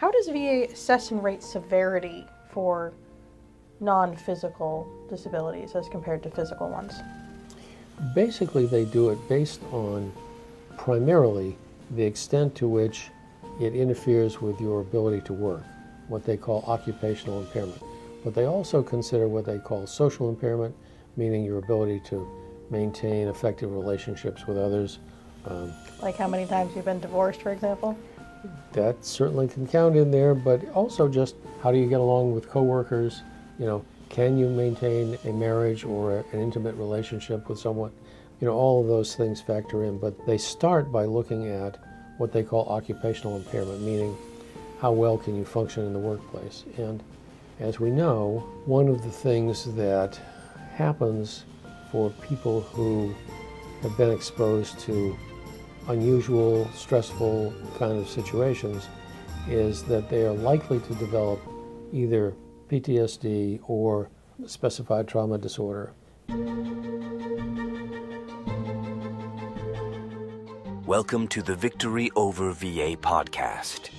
How does VA assess and rate severity for non physical disabilities as compared to physical ones? Basically, they do it based on primarily the extent to which it interferes with your ability to work, what they call occupational impairment. But they also consider what they call social impairment, meaning your ability to maintain effective relationships with others. Um, like how many times you've been divorced, for example? That certainly can count in there, but also just how do you get along with coworkers? You know, can you maintain a marriage or an intimate relationship with someone? You know, all of those things factor in, but they start by looking at what they call occupational impairment, meaning how well can you function in the workplace. And as we know, one of the things that happens for people who have been exposed to unusual, stressful kind of situations is that they are likely to develop either PTSD or specified trauma disorder. Welcome to the Victory Over VA podcast,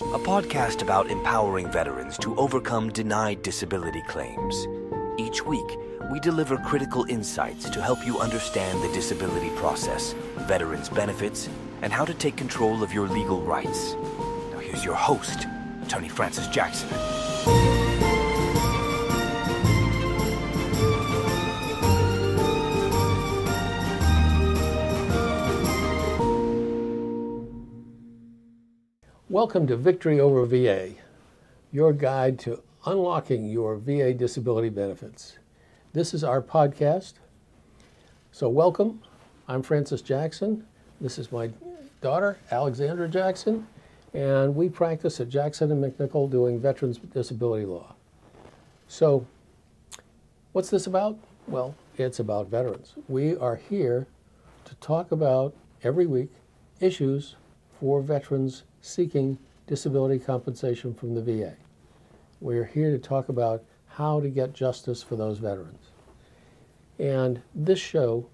a podcast about empowering veterans to overcome denied disability claims. Each week, we deliver critical insights to help you understand the disability process, veterans' benefits, and how to take control of your legal rights. Now, here's your host, attorney Francis Jackson. Welcome to Victory Over VA, your guide to unlocking your VA disability benefits. This is our podcast. So, welcome. I'm Francis Jackson. This is my daughter, Alexandra Jackson, and we practice at Jackson and MacNichol doing veterans disability law. So, what's this about? Well, it's about veterans. We are here to talk about every week issues for veterans seeking disability compensation from the VA. We're here to talk about how to get justice for those veterans. And this show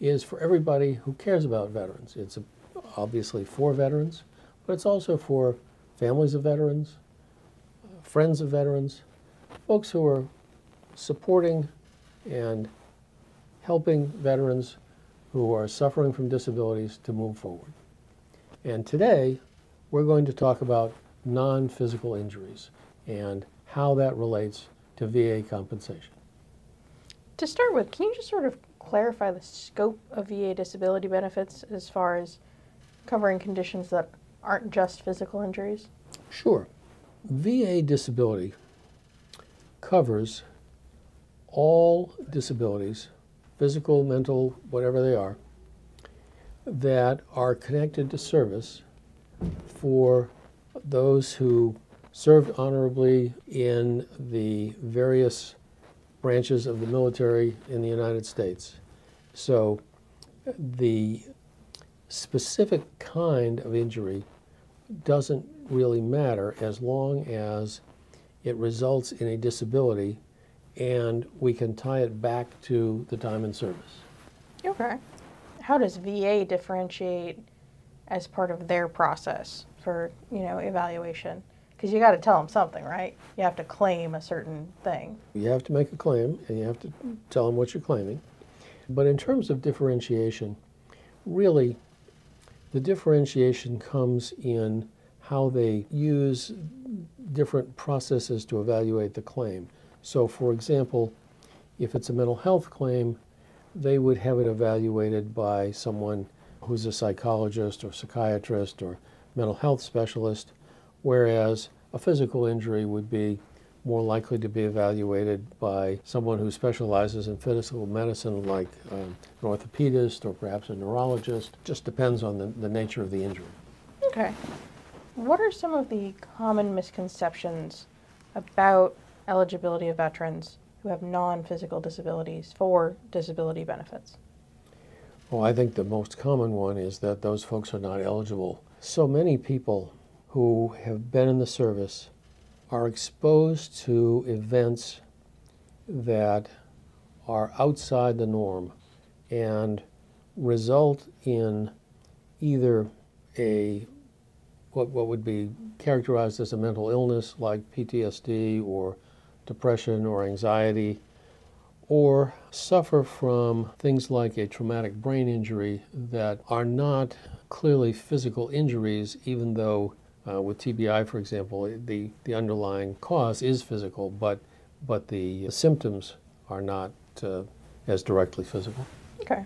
is for everybody who cares about veterans. It's obviously for veterans, but it's also for families of veterans, friends of veterans, folks who are supporting and helping veterans who are suffering from disabilities to move forward. And today, we're going to talk about non physical injuries and how that relates to VA compensation. To start with, can you just sort of clarify the scope of VA disability benefits as far as covering conditions that aren't just physical injuries? Sure. VA disability covers all disabilities, physical, mental, whatever they are, that are connected to service for those who served honorably in the various branches of the military in the United States. So the specific kind of injury doesn't really matter as long as it results in a disability and we can tie it back to the time in service. Okay. How does VA differentiate as part of their process for you know evaluation because you got to tell them something right? You have to claim a certain thing. You have to make a claim and you have to tell them what you're claiming. But in terms of differentiation really the differentiation comes in how they use different processes to evaluate the claim. So for example if it's a mental health claim they would have it evaluated by someone who's a psychologist or psychiatrist or mental health specialist, whereas a physical injury would be more likely to be evaluated by someone who specializes in physical medicine, like um, an orthopedist or perhaps a neurologist. Just depends on the, the nature of the injury. Okay. What are some of the common misconceptions about eligibility of veterans who have non physical disabilities for disability benefits? Well, I think the most common one is that those folks are not eligible. So many people who have been in the service are exposed to events that are outside the norm and result in either a what, what would be characterized as a mental illness like PTSD or depression or anxiety, or suffer from things like a traumatic brain injury that are not clearly physical injuries, even though uh, with TBI, for example, the, the underlying cause is physical, but, but the symptoms are not uh, as directly physical. Okay.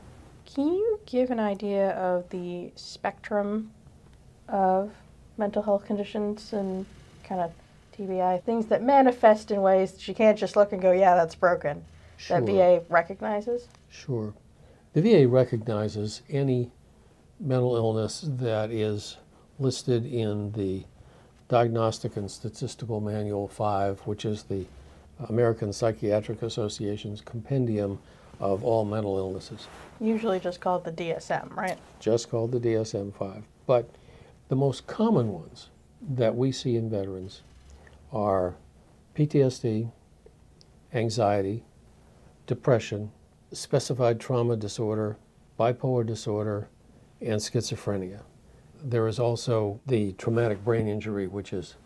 Can you give an idea of the spectrum of mental health conditions and kind of TBI, things that manifest in ways that you can't just look and go, yeah, that's broken, Sure. that VA recognizes? Sure. The VA recognizes any mental illness that is listed in the Diagnostic and Statistical Manual 5, which is the American Psychiatric Association's compendium of all mental illnesses, Usually just called the DSM, right? just called the DSM 5. But the most common ones that we see in veterans are PTSD, anxiety, depression, specified trauma disorder, bipolar disorder, and schizophrenia. There is also the traumatic brain injury, which is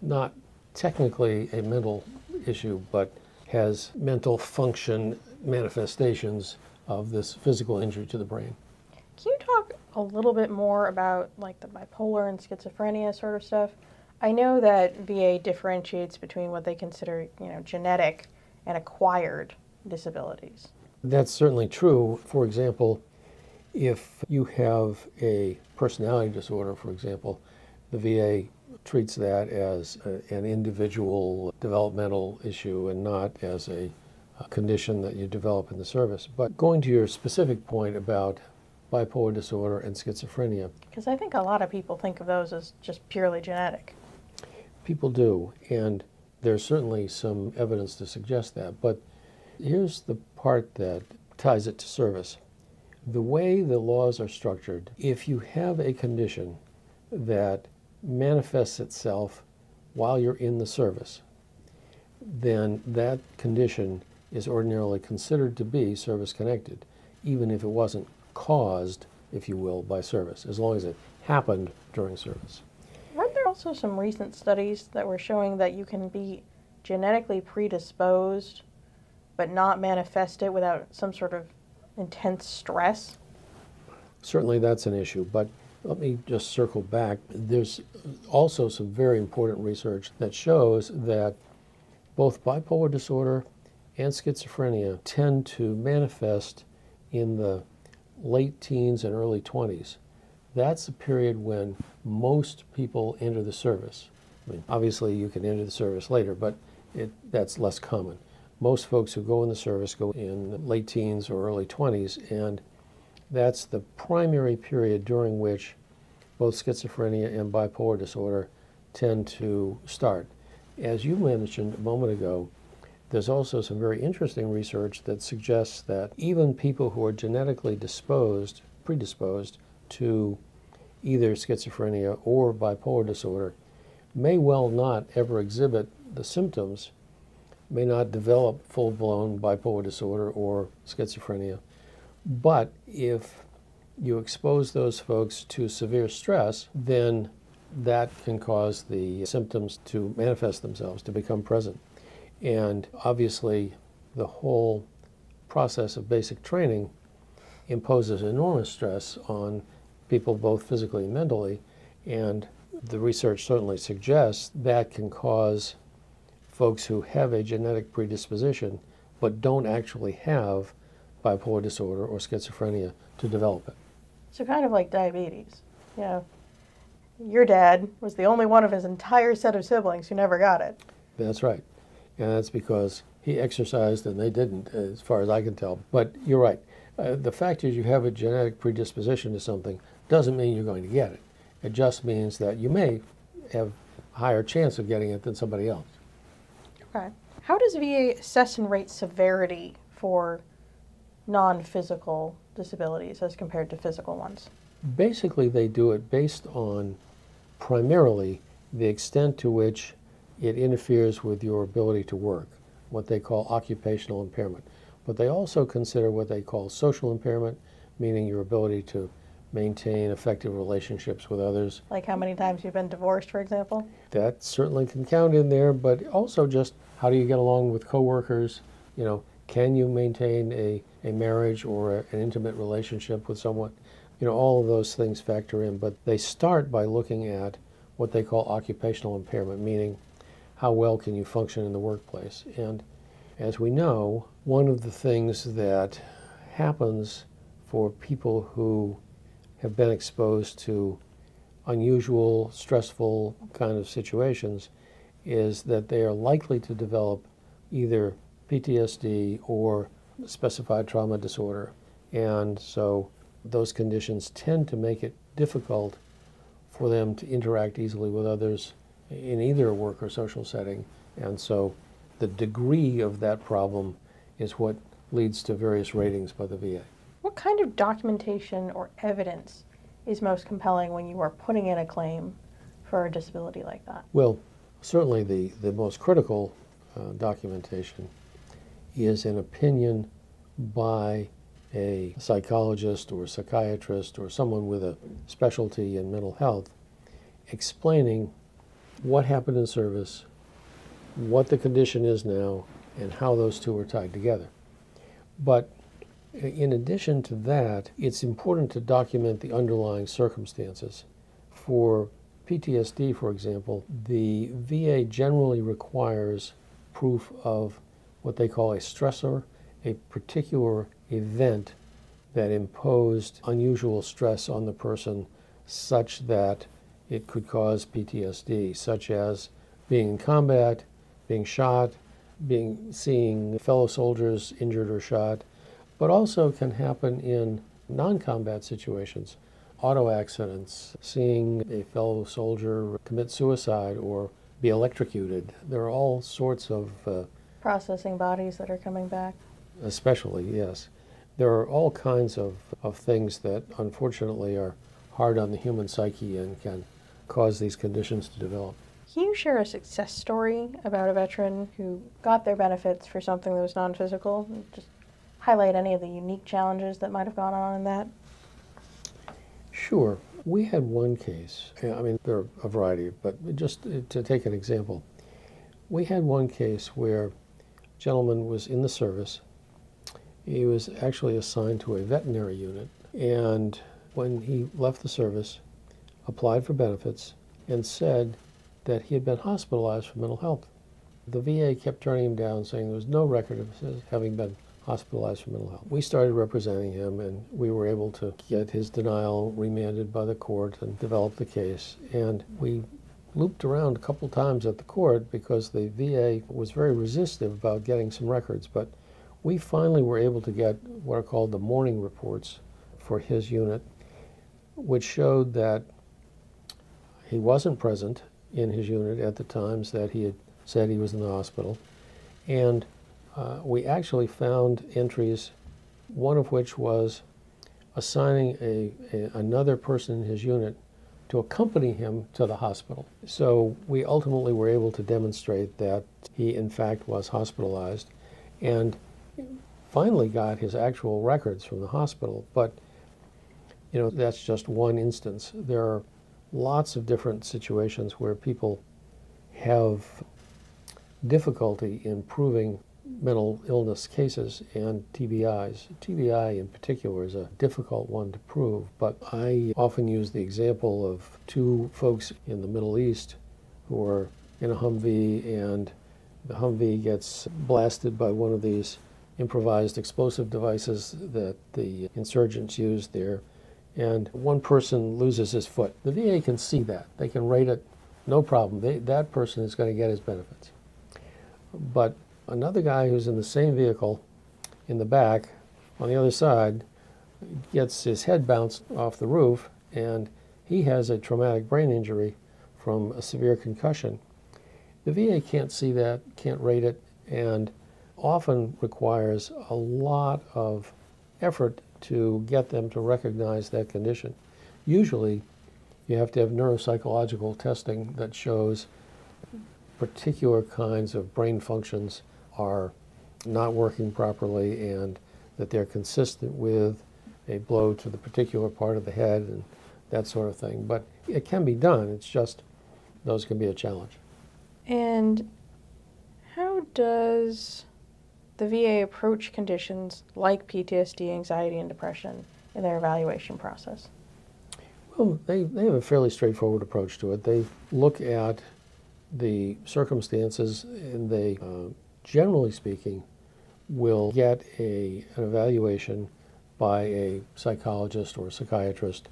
not technically a mental issue, but has mental function manifestations of this physical injury to the brain. Can you talk a little bit more about like the bipolar and schizophrenia sort of stuff? I know that VA differentiates between what they consider, you know, genetic and acquired disabilities. That's certainly true. For example, if you have a personality disorder, for example, the VA treats that as a, an individual developmental issue and not as a, a condition that you develop in the service. But going to your specific point about bipolar disorder and schizophrenia, Because I think a lot of people think of those as just purely genetic. People do, and there's certainly some evidence to suggest that. But here's the part that ties it to service. The way the laws are structured, if you have a condition that manifests itself while you're in the service, then that condition is ordinarily considered to be service connected, even if it wasn't caused, if you will, by service, as long as it happened during service. Weren't there also some recent studies that were showing that you can be genetically predisposed but not manifest it without some sort of intense stress? Certainly that's an issue, but let me just circle back. There's also some very important research that shows that both bipolar disorder and schizophrenia tend to manifest in the late teens and early 20s. That's the period when most people enter the service. I mean, obviously, you can enter the service later, but it, that's less common. Most folks who go in the service go in late teens or early 20s, and that's the primary period during which both schizophrenia and bipolar disorder tend to start. As you mentioned a moment ago, there's also some very interesting research that suggests that even people who are genetically disposed, predisposed to either schizophrenia or bipolar disorder may well not ever exhibit the symptoms, may not develop full blown bipolar disorder or schizophrenia. But if you expose those folks to severe stress, then that can cause the symptoms to manifest themselves, to become present. And obviously, the whole process of basic training imposes enormous stress on people, both physically and mentally. And the research certainly suggests that can cause folks who have a genetic predisposition but don't actually have bipolar disorder or schizophrenia to develop it. So kind of like diabetes. Yeah. your dad was the only one of his entire set of siblings who never got it. That's right. And that's because he exercised and they didn't, as far as I can tell. But you're right. Uh, the fact is, you have a genetic predisposition to something doesn't mean you're going to get it. It just means that you may have a higher chance of getting it than somebody else. Okay. How does VA assess and rate severity for non physical disabilities as compared to physical ones? Basically, they do it based on primarily the extent to which it interferes with your ability to work, what they call occupational impairment. But they also consider what they call social impairment, meaning your ability to maintain effective relationships with others. Like how many times you've been divorced, for example? That certainly can count in there, but also just how do you get along with coworkers? You know, can you maintain a, a marriage or a, an intimate relationship with someone? You know, all of those things factor in, but they start by looking at what they call occupational impairment, meaning how well can you function in the workplace. And as we know, one of the things that happens for people who have been exposed to unusual, stressful kind of situations is that they are likely to develop either PTSD or specified trauma disorder. And so those conditions tend to make it difficult for them to interact easily with others in either a work or social setting. And so the degree of that problem is what leads to various ratings by the VA. What kind of documentation or evidence is most compelling when you are putting in a claim for a disability like that? Well, certainly the, the most critical uh, documentation is an opinion by a psychologist or psychiatrist or someone with a specialty in mental health explaining what happened in service, what the condition is now, and how those two are tied together. But in addition to that, it's important to document the underlying circumstances. For PTSD, for example, the VA generally requires proof of what they call a stressor, a particular event that imposed unusual stress on the person such that it could cause PTSD, such as being in combat, being shot, being seeing fellow soldiers injured or shot, but also can happen in non-combat situations, auto accidents, seeing a fellow soldier commit suicide or be electrocuted. There are all sorts of uh, Processing bodies that are coming back. especially, yes. There are all kinds of, of things that unfortunately are hard on the human psyche and can cause these conditions to develop. Can you share a success story about a veteran who got their benefits for something that was non physical? Just highlight any of the unique challenges that might have gone on in that. Sure. We had one case, I mean, there are a variety, but just to take an example, we had one case where a gentleman was in the service. He was actually assigned to a veterinary unit, and when he left the service, applied for benefits, and said that he had been hospitalized for mental health. The VA kept turning him down, saying there was no record of his having been hospitalized for mental health. We started representing him, and we were able to get his denial remanded by the court and develop the case. And we looped around a couple times at the court because the VA was very resistive about getting some records, but we finally were able to get what are called the morning reports for his unit, which showed that he wasn't present in his unit at the times that he had said he was in the hospital. And uh, we actually found entries, one of which was assigning a, a, another person in his unit to accompany him to the hospital. So we ultimately were able to demonstrate that he, in fact, was hospitalized and finally got his actual records from the hospital. But, you know, that's just one instance. There are lots of different situations where people have difficulty in proving mental illness cases and TBIs. TBI in particular is a difficult one to prove, but I often use the example of two folks in the Middle East who are in a Humvee and the Humvee gets blasted by one of these improvised explosive devices that the insurgents used there and one person loses his foot. The VA can see that. They can rate it, no problem. They, that person is going to get his benefits. But another guy who's in the same vehicle in the back on the other side gets his head bounced off the roof and he has a traumatic brain injury from a severe concussion. The VA can't see that, can't rate it, and often requires a lot of effort to get them to recognize that condition. Usually, you have to have neuropsychological testing that shows particular kinds of brain functions are not working properly and that they're consistent with a blow to the particular part of the head and that sort of thing. But it can be done. It's just those can be a challenge. And how does the VA approach conditions like PTSD, anxiety, and depression in their evaluation process? Well, they, they have a fairly straightforward approach to it. They look at the circumstances and they, uh, generally speaking, will get a, an evaluation by a psychologist or a psychiatrist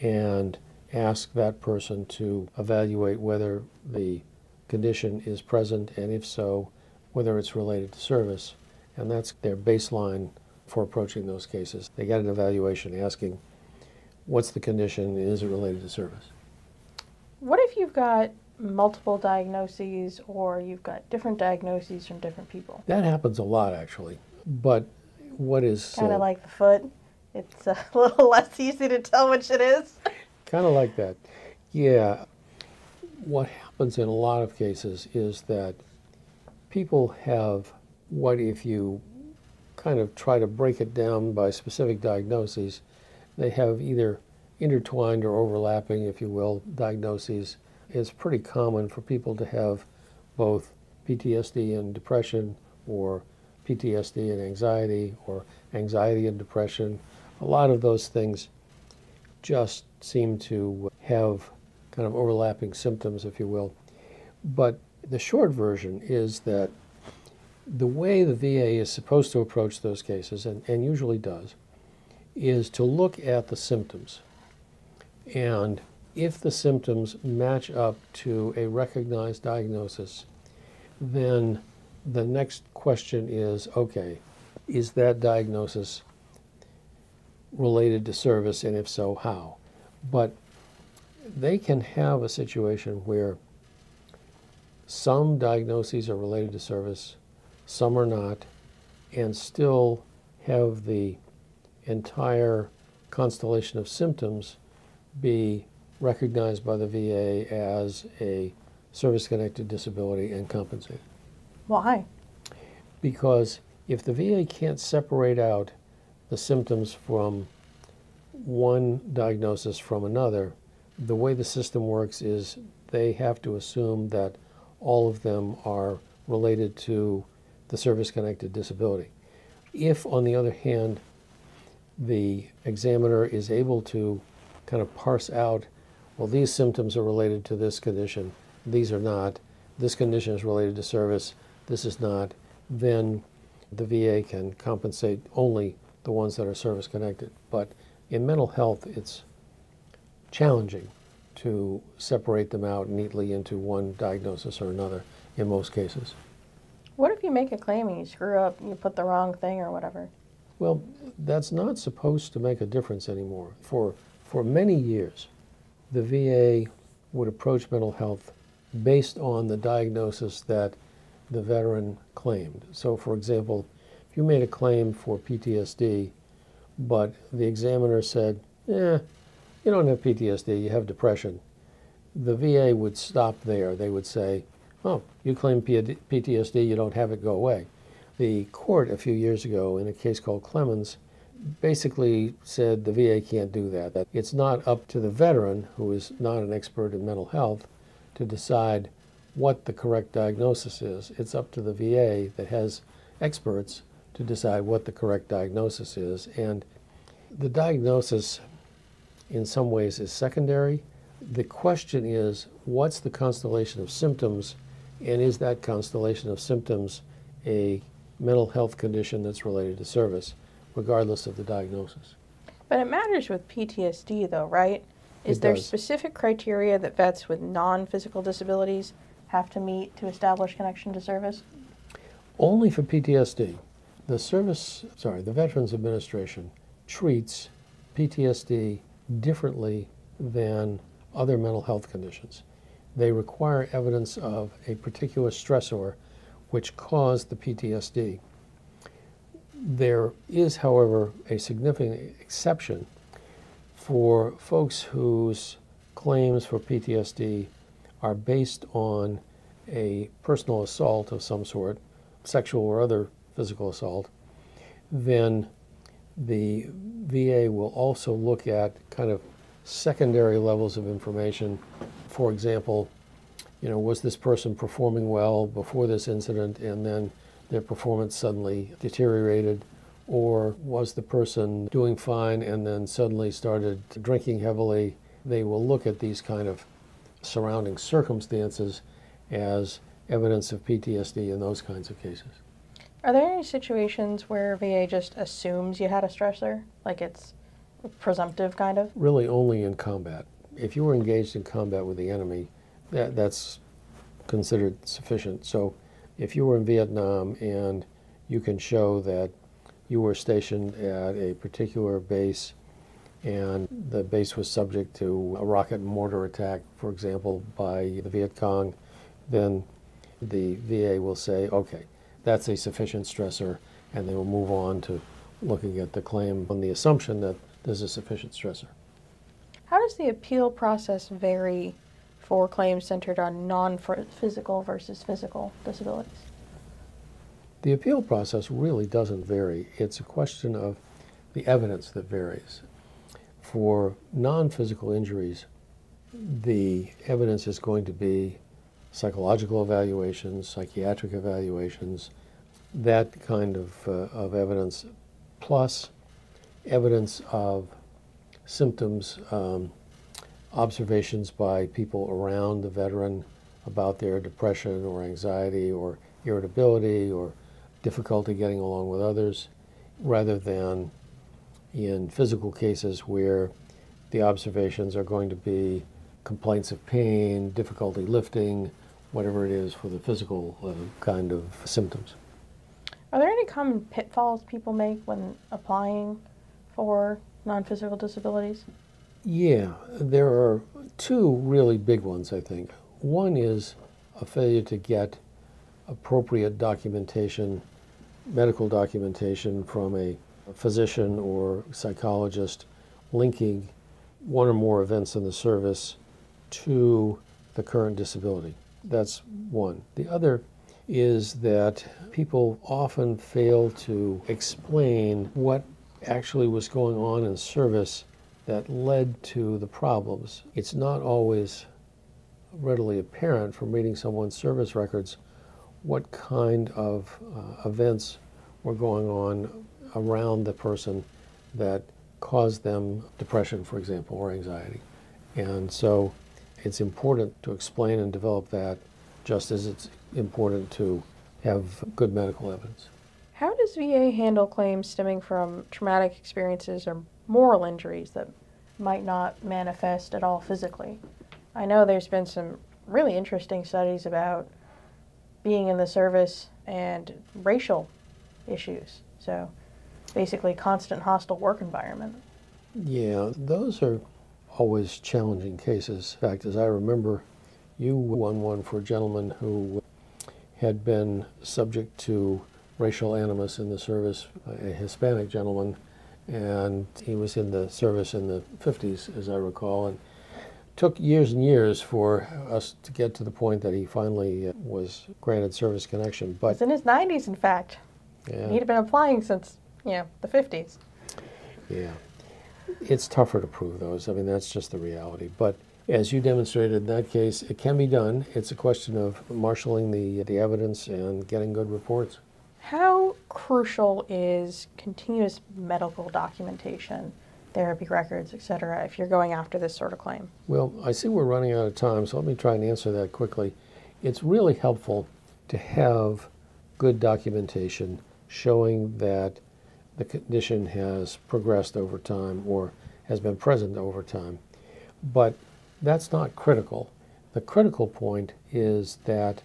and ask that person to evaluate whether the condition is present and if so, whether it's related to service. And that's their baseline for approaching those cases. They get an evaluation asking, what's the condition is it related to service? What if you've got multiple diagnoses or you've got different diagnoses from different people? That happens a lot actually. But what is Kind uh, of like the foot. It's a little less easy to tell which it is. Kind of like that. Yeah. What happens in a lot of cases is that people have what if you kind of try to break it down by specific diagnoses, they have either intertwined or overlapping, if you will, diagnoses. It's pretty common for people to have both PTSD and depression, or PTSD and anxiety, or anxiety and depression. A lot of those things just seem to have kind of overlapping symptoms, if you will. But the short version is that the way the VA is supposed to approach those cases, and, and usually does, is to look at the symptoms. And if the symptoms match up to a recognized diagnosis, then the next question is okay, is that diagnosis related to service, and if so, how? But they can have a situation where some diagnoses are related to service, some are not, and still have the entire constellation of symptoms be recognized by the VA as a service connected disability and compensated. Why? Because if the VA can't separate out the symptoms from one diagnosis from another, the way the system works is they have to assume that all of them are related to the service connected disability. If, on the other hand, the examiner is able to kind of parse out, well, these symptoms are related to this condition, these are not, this condition is related to service, this is not, then the VA can compensate only the ones that are service connected. But in mental health, it's challenging to separate them out neatly into one diagnosis or another in most cases. What if you make a claim and you screw up, you put the wrong thing or whatever? Well, that's not supposed to make a difference anymore. For, for many years, the VA would approach mental health based on the diagnosis that the veteran claimed. So, for example, if you made a claim for PTSD, but the examiner said, eh, you don't have PTSD, you have depression, the VA would stop there. They would say, oh, you claim PTSD, you don't have it, go away. The court a few years ago, in a case called Clemons, basically said the VA can't do that. That it's not up to the veteran, who is not an expert in mental health, to decide what the correct diagnosis is. It's up to the VA that has experts to decide what the correct diagnosis is. And the diagnosis, in some ways, is secondary. The question is what's the constellation of symptoms, and is that constellation of symptoms a mental health condition that's related to service, regardless of the diagnosis? But it matters with PTSD, though, right? Is It there does. specific criteria that vets with non physical disabilities have to meet to establish connection to service? Only for PTSD. The service, sorry, the Veterans Administration treats PTSD differently than other mental health conditions. They require evidence of a particular stressor which caused the PTSD. There is, however, a significant exception for folks whose claims for PTSD are based on a personal assault of some sort, sexual or other physical assault, then the VA will also look at kind of secondary levels of information. For example, you know, was this person performing well before this incident and then their performance suddenly deteriorated? Or was the person doing fine and then suddenly started drinking heavily? They will look at these kind of surrounding circumstances as evidence of PTSD in those kinds of cases. Are there any situations where VA just assumes you had a stressor? Like it's presumptive, kind of? Really, only in combat. If you were engaged in combat with the enemy, that, that's considered sufficient. So, if you were in Vietnam and you can show that you were stationed at a particular base and the base was subject to a rocket mortar attack, for example, by the Viet Cong, then the VA will say, okay, that's a sufficient stressor, and they will move on to looking at the claim on the assumption that there's a sufficient stressor. How does the appeal process vary for claims centered on non physical versus physical disabilities? The appeal process really doesn't vary. It's a question of the evidence that varies. For non physical injuries, the evidence is going to be psychological evaluations, psychiatric evaluations, that kind of, uh, of evidence, plus evidence of symptoms, um, observations by people around the veteran about their depression or anxiety or irritability or difficulty getting along with others, rather than in physical cases where the observations are going to be complaints of pain, difficulty lifting, whatever it is for the physical uh, kind of symptoms. Are there any common pitfalls people make when applying for non physical disabilities? Yeah, there are two really big ones, I think. One is a failure to get appropriate documentation, medical documentation from a physician or psychologist linking one or more events in the service to the current disability. That's one. The other is that people often fail to explain what actually was going on in service that led to the problems. It's not always readily apparent from reading someone's service records what kind of uh, events were going on around the person that caused them depression, for example, or anxiety. And so it's important to explain and develop that just as it's important to have good medical evidence. How does VA handle claims stemming from traumatic experiences or moral injuries that might not manifest at all physically? I know there's been some really interesting studies about being in the service and racial issues. So basically constant hostile work environment. Yeah, those are always challenging cases. In fact, as I remember, you won one for a gentleman who had been subject to racial animus in the service, a Hispanic gentleman, and he was in the service in the 50s, as I recall, and took years and years for us to get to the point that he finally uh, was granted service connection. But it's in his 90s, in fact. Yeah. He'd been applying since, you know, the 50s. Yeah. It's tougher to prove those. I mean, that's just the reality. But as you demonstrated in that case, it can be done. It's a question of marshaling the, the evidence and getting good reports. How crucial is continuous medical documentation, therapy records, et cetera, if you're going after this sort of claim? Well, I see we're running out of time, so let me try and answer that quickly. It's really helpful to have good documentation showing that the condition has progressed over time or has been present over time. But that's not critical. The critical point is that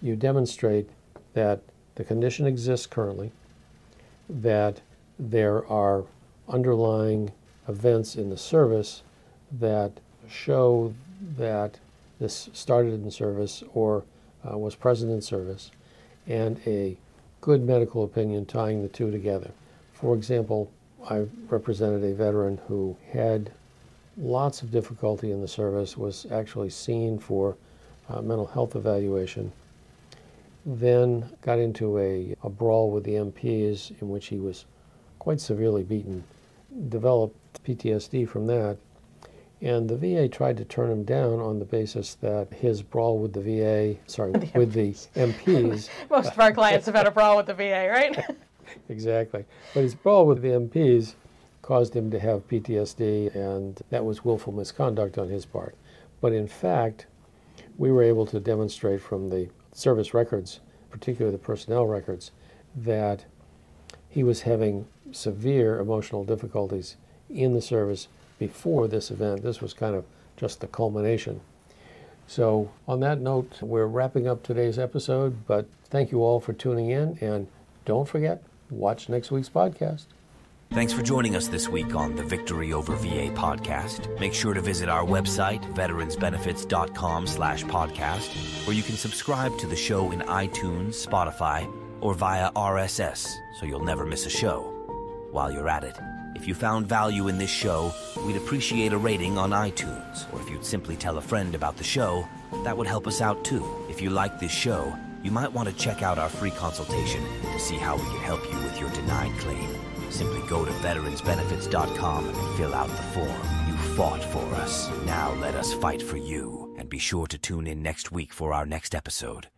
you demonstrate that the condition exists currently, that there are underlying events in the service that show that this started in service or uh, was present in service, and a good medical opinion tying the two together. For example, I represented a veteran who had lots of difficulty in the service, was actually seen for uh, mental health evaluation, then got into a, a brawl with the MPs in which he was quite severely beaten, developed PTSD from that. And the VA tried to turn him down on the basis that his brawl with the VA, sorry, The with the MPs, Most of our clients have had a brawl with the VA, right? exactly. But his brawl with the MPs caused him to have PTSD, and that was willful misconduct on his part. But in fact, we were able to demonstrate from the service records, particularly the personnel records, that he was having severe emotional difficulties in the service before this event. This was kind of just the culmination. So, on that note, we're wrapping up today's episode, but thank you all for tuning in, and don't forget, watch next week's podcast. Thanks for joining us this week on the Victory Over VA podcast. Make sure to visit our website, veteransbenefits.com slash podcast, where you can subscribe to the show in iTunes, Spotify, or via RSS, so you'll never miss a show. While you're at it, if you found value in this show, we'd appreciate a rating on iTunes, or if you'd simply tell a friend about the show, that would help us out too. If you like this show, you might want to check out our free consultation to see how we can help you with your denied claim. Simply go to veteransbenefits.com and fill out the form. You fought for us. Now let us fight for you. And be sure to tune in next week for our next episode.